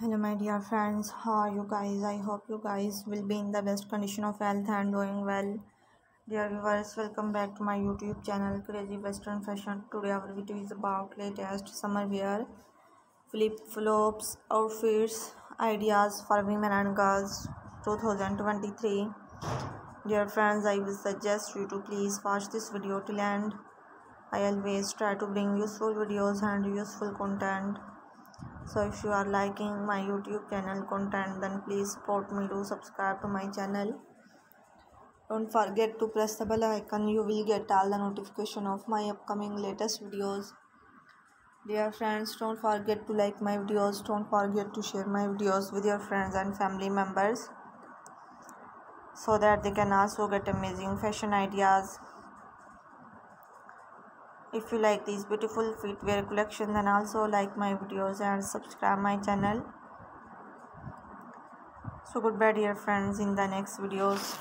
hello my dear friends. How are you guys? I hope you guys will be in the best condition of health and doing well. Dear viewers welcome back to my youtube channel crazy western fashion. Today our video is about latest summer wear flip flops outfits ideas for women and girls 2023 dear friends i will suggest you to please watch this video till end. I always try to bring useful videos and useful content so if you are liking my youtube channel content then please support me. To subscribe to my channel. Don't forget to press the bell icon. You will get all the notification of my upcoming latest videos. Dear friends don't forget to like my videos. Don't forget to share my videos with your friends and family members so that they can also get amazing fashion ideas if you like these beautiful footwear collection then also like my videos and subscribe my channel. So goodbye dear friends. In the next videos